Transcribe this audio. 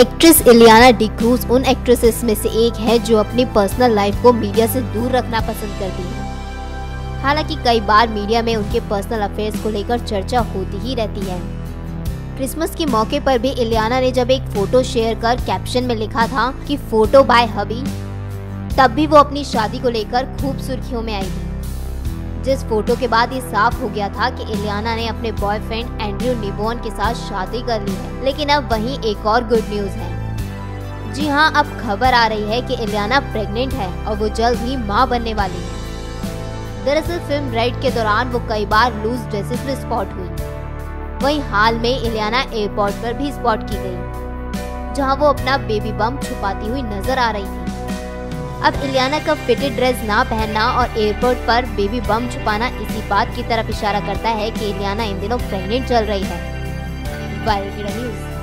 Actress Ileana D'Cruz उन actresses में से एक है जो अपनी पर्सनल लाइफ को मीडिया से दूर रखना पसंद करती है। हालाँकि कई बार मीडिया में उनके पर्सनल अफेयर्स को लेकर चर्चा होती ही रहती है। क्रिसमस के मौके पर भी इलियाना ने जब एक फ़ोटो शेयर कर कैप्शन में लिखा था कि फ़ोटो बाय हबी, तब भी वो अपनी शादी को लेकर खूब सुर्खियों में आई थी। जिस फ़ोटो के बाद ये साफ़ हो गया था कि इलियाना ने अपने बॉयफ्रेंड एंड्रयू निबोन के साथ शादी कर ली है। लेकिन अब वहीं एक और गुड न्यूज़ है। जी हाँ अब खबर आ रही है कि इलियाना प्रेग्नेंट है और वो जल्द ही माँ बनने वाली है। दरअसल फ़िल्म रेड के दौरान वो कई बार लूज ड्रेसेस में स्पॉट हुई। वहीं हाल में इलियाना एयरपोर्ट पर भी स्पॉट की गई, जहाँ वो अपना बेबी बम छुपाती हुई नज़र आ रही थी। अब इलियाना का फिटेड ड्रेस ना पहनना और एयरपोर्ट पर बेबी बम छुपाना इसी बात की तरफ़ इशारा करता है कि इलियाना इन दिनों प्रेग्नेंट चल रही है। Viral news.